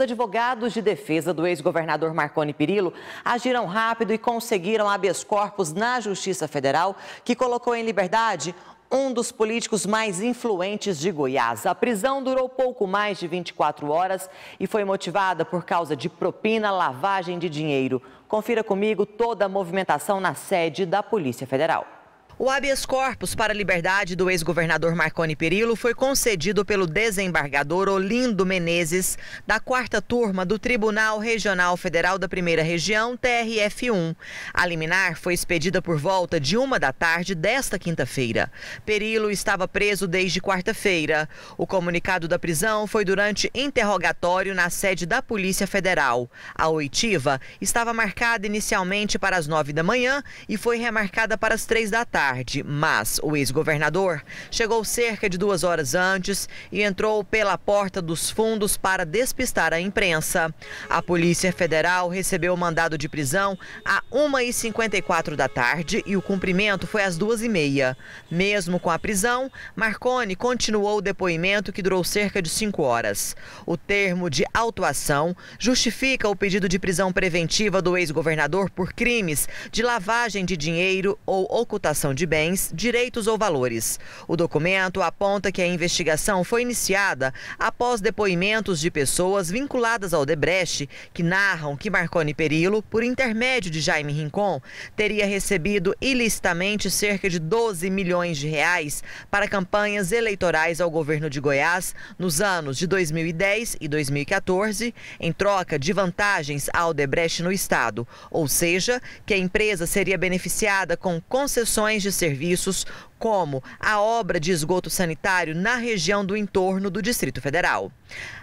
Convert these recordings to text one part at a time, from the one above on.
Os advogados de defesa do ex-governador Marconi Perillo agiram rápido e conseguiram habeas corpus na Justiça Federal, que colocou em liberdade um dos políticos mais influentes de Goiás. A prisão durou pouco mais de 24 horas e foi motivada por causa de propina, lavagem de dinheiro. Confira comigo toda a movimentação na sede da Polícia Federal. O habeas corpus para a liberdade do ex-governador Marconi Perillo foi concedido pelo desembargador Olindo Menezes, da quarta turma do Tribunal Regional Federal da Primeira Região, TRF1. A liminar foi expedida por volta de uma da tarde desta quinta-feira. Perillo estava preso desde quarta-feira. O comunicado da prisão foi durante interrogatório na sede da Polícia Federal. A oitiva estava marcada inicialmente para as nove da manhã e foi remarcada para as três da tarde tarde, mas o ex-governador chegou cerca de duas horas antes e entrou pela porta dos fundos para despistar a imprensa. A Polícia Federal recebeu o mandado de prisão a 1h54 da tarde e o cumprimento foi às 2h30. Mesmo com a prisão, Marconi continuou o depoimento que durou cerca de cinco horas. O termo de autuação justifica o pedido de prisão preventiva do ex-governador por crimes de lavagem de dinheiro ou ocultação de de bens, direitos ou valores. O documento aponta que a investigação foi iniciada após depoimentos de pessoas vinculadas ao Debreche que narram que Marconi Perillo, por intermédio de Jaime Rincon, teria recebido ilicitamente cerca de 12 milhões de reais para campanhas eleitorais ao governo de Goiás nos anos de 2010 e 2014, em troca de vantagens ao Debreche no estado, ou seja, que a empresa seria beneficiada com concessões de serviços, como a obra de esgoto sanitário na região do entorno do Distrito Federal.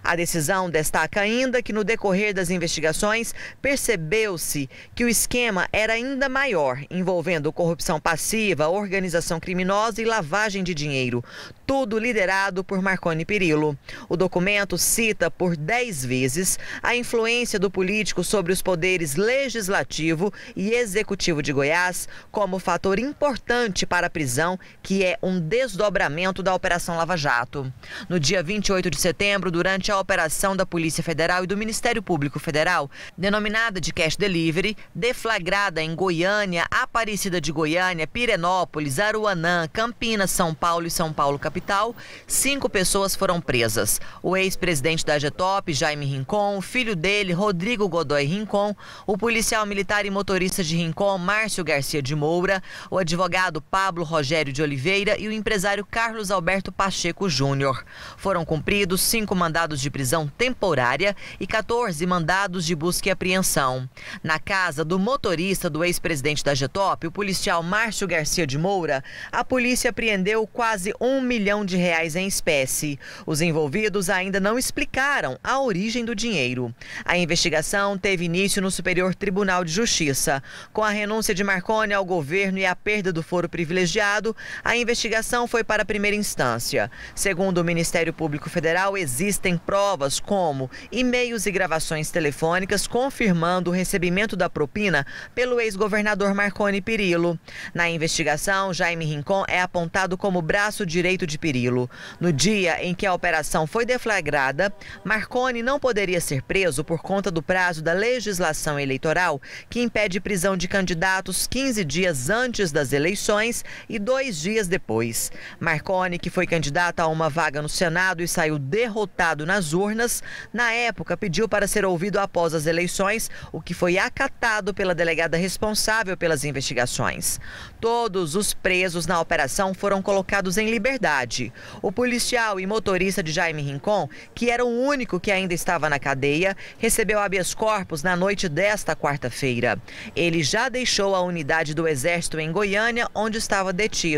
A decisão destaca ainda que, no decorrer das investigações, percebeu-se que o esquema era ainda maior, envolvendo corrupção passiva, organização criminosa e lavagem de dinheiro, tudo liderado por Marconi Perillo. O documento cita por dez vezes a influência do político sobre os poderes legislativo e executivo de Goiás como fator importante para a prisão que é um desdobramento da Operação Lava Jato. No dia 28 de setembro, durante a operação da Polícia Federal e do Ministério Público Federal, denominada de Cash Delivery, deflagrada em Goiânia, Aparecida de Goiânia, Pirenópolis, Aruanã, Campinas, São Paulo e São Paulo capital, cinco pessoas foram presas. O ex-presidente da Getop, Jaime Rincon, o filho dele, Rodrigo Godoy Rincon, o policial militar e motorista de Rincon, Márcio Garcia de Moura, o advogado Pablo Rogério de Oliveira e o empresário Carlos Alberto Pacheco Júnior. Foram cumpridos cinco mandados de prisão temporária e 14 mandados de busca e apreensão. Na casa do motorista do ex-presidente da Getop, o policial Márcio Garcia de Moura, a polícia apreendeu quase um milhão de reais em espécie. Os envolvidos ainda não explicaram a origem do dinheiro. A investigação teve início no Superior Tribunal de Justiça. Com a renúncia de Marconi ao governo e a perda do foro privilegiado, a investigação foi para a primeira instância. Segundo o Ministério Público Federal, existem provas como e-mails e gravações telefônicas confirmando o recebimento da propina pelo ex-governador Marconi Perillo. Na investigação, Jaime Rincon é apontado como braço direito de Perillo. No dia em que a operação foi deflagrada, Marconi não poderia ser preso por conta do prazo da legislação eleitoral, que impede prisão de candidatos 15 dias antes das eleições e dois dias depois. Marconi, que foi candidato a uma vaga no Senado e saiu derrotado nas urnas, na época pediu para ser ouvido após as eleições, o que foi acatado pela delegada responsável pelas investigações. Todos os presos na operação foram colocados em liberdade. O policial e motorista de Jaime Rincon, que era o único que ainda estava na cadeia, recebeu habeas corpus na noite desta quarta-feira. Ele já deixou a unidade do Exército em Goiânia, onde estava detido.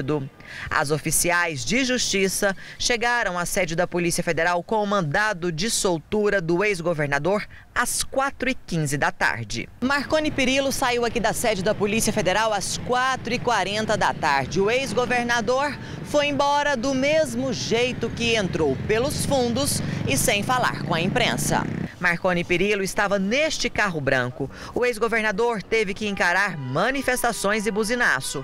As oficiais de justiça chegaram à sede da Polícia Federal com o mandado de soltura do ex-governador às 4h15 da tarde. Marconi Perillo saiu aqui da sede da Polícia Federal às 4h40 da tarde. O ex-governador foi embora do mesmo jeito que entrou, pelos fundos e sem falar com a imprensa. Marconi Perillo estava neste carro branco. O ex-governador teve que encarar manifestações e buzinaço.